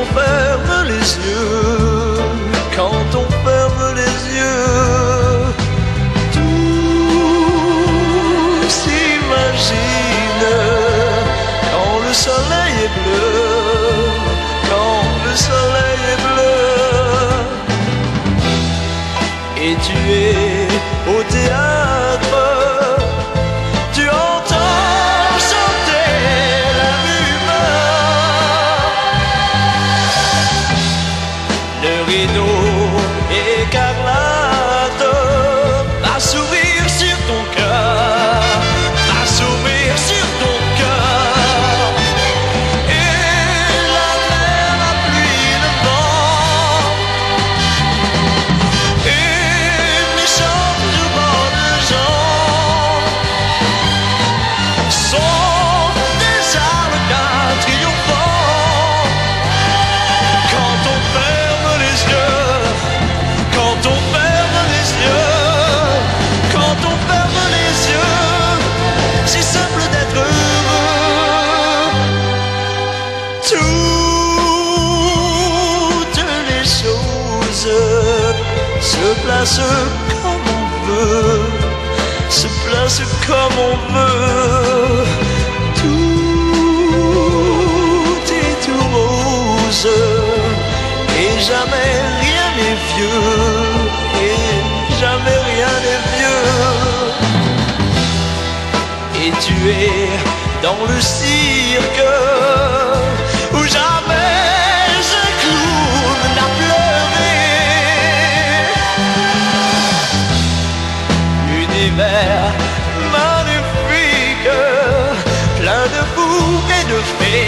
on ferme les yeux, quand on ferme les yeux, tout s'imagine. Quand le soleil est bleu, quand le soleil est bleu, et tu es au we do se place comme on veut, se place comme on veut. Tout est tout rose et jamais rien n'est vieux et jamais rien n'est vieux. Et tu es dans le cire of.